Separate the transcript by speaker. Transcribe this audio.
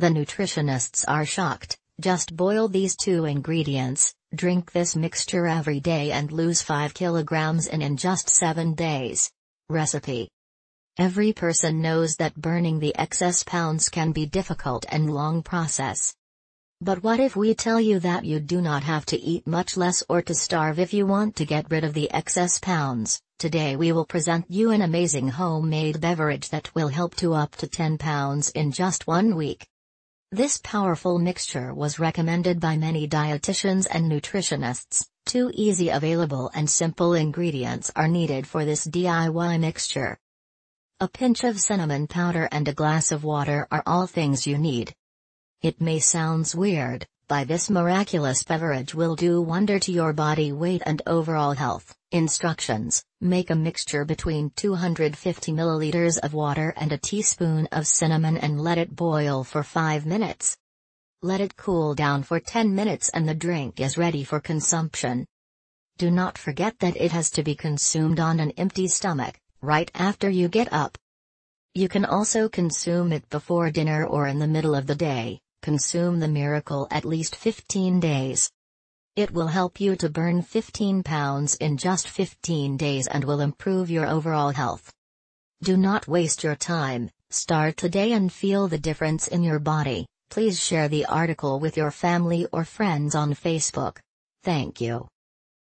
Speaker 1: The nutritionists are shocked. Just boil these two ingredients, drink this mixture every day and lose 5 kilograms in in just 7 days. Recipe Every person knows that burning the excess pounds can be difficult and long process. But what if we tell you that you do not have to eat much less or to starve if you want to get rid of the excess pounds? Today we will present you an amazing homemade beverage that will help to up to 10 pounds in just one week. This powerful mixture was recommended by many dietitians and nutritionists. Two easy available and simple ingredients are needed for this DIY mixture. A pinch of cinnamon powder and a glass of water are all things you need. It may sounds weird, but this miraculous beverage will do wonder to your body weight and overall health. Instructions Make a mixture between 250 milliliters of water and a teaspoon of cinnamon and let it boil for 5 minutes. Let it cool down for 10 minutes and the drink is ready for consumption. Do not forget that it has to be consumed on an empty stomach right after you get up. You can also consume it before dinner or in the middle of the day, consume the miracle at least 15 days. It will help you to burn 15 pounds in just 15 days and will improve your overall health. Do not waste your time, start today and feel the difference in your body. Please share the article with your family or friends on Facebook. Thank you.